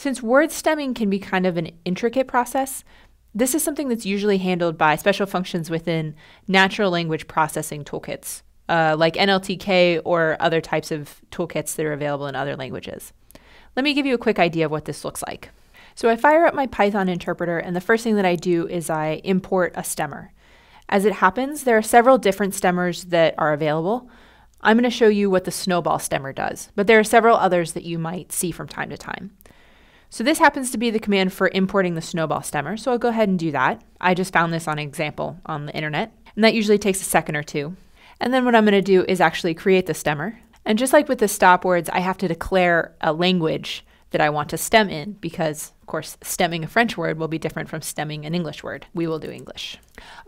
Since word stemming can be kind of an intricate process, this is something that's usually handled by special functions within natural language processing toolkits, uh, like NLTK or other types of toolkits that are available in other languages. Let me give you a quick idea of what this looks like. So I fire up my Python interpreter, and the first thing that I do is I import a stemmer. As it happens, there are several different stemmers that are available. I'm going to show you what the snowball stemmer does, but there are several others that you might see from time to time. So this happens to be the command for importing the snowball stemmer, so I'll go ahead and do that. I just found this on an example on the internet, and that usually takes a second or two. And then what I'm going to do is actually create the stemmer. And just like with the stop words, I have to declare a language that I want to stem in because, of course, stemming a French word will be different from stemming an English word. We will do English.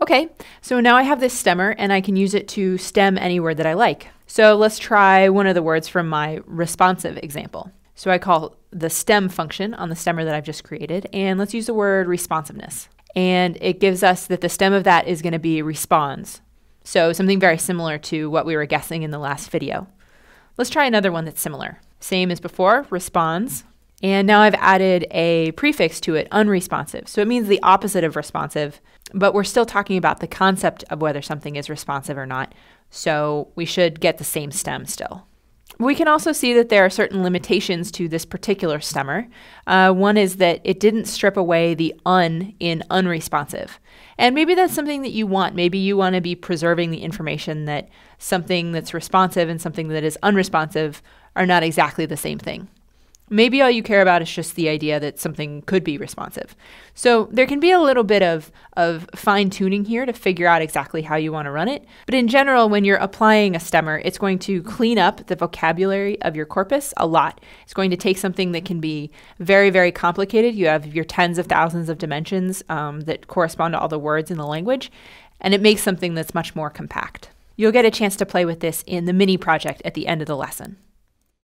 Okay, so now I have this stemmer and I can use it to stem any word that I like. So let's try one of the words from my responsive example. So I call the stem function on the stemmer that I've just created, and let's use the word responsiveness. And it gives us that the stem of that is going to be responds. So something very similar to what we were guessing in the last video. Let's try another one that's similar. Same as before, responds. And now I've added a prefix to it, unresponsive. So it means the opposite of responsive, but we're still talking about the concept of whether something is responsive or not. So we should get the same stem still. We can also see that there are certain limitations to this particular stemmer. Uh, one is that it didn't strip away the un in unresponsive. And maybe that's something that you want. Maybe you want to be preserving the information that something that's responsive and something that is unresponsive are not exactly the same thing. Maybe all you care about is just the idea that something could be responsive. So there can be a little bit of, of fine tuning here to figure out exactly how you want to run it. But in general, when you're applying a stemmer, it's going to clean up the vocabulary of your corpus a lot. It's going to take something that can be very, very complicated. You have your tens of thousands of dimensions um, that correspond to all the words in the language, and it makes something that's much more compact. You'll get a chance to play with this in the mini project at the end of the lesson.